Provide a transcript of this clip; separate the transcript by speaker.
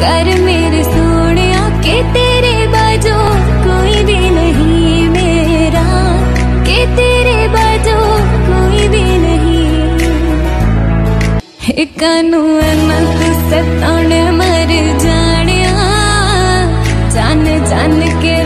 Speaker 1: कर मेरे सोने के तेरे बाजो, कोई भी नहीं मेरा। के तेरे बाजो, कोई भी नहीं। कानू तू सताने मर जाने जान जान के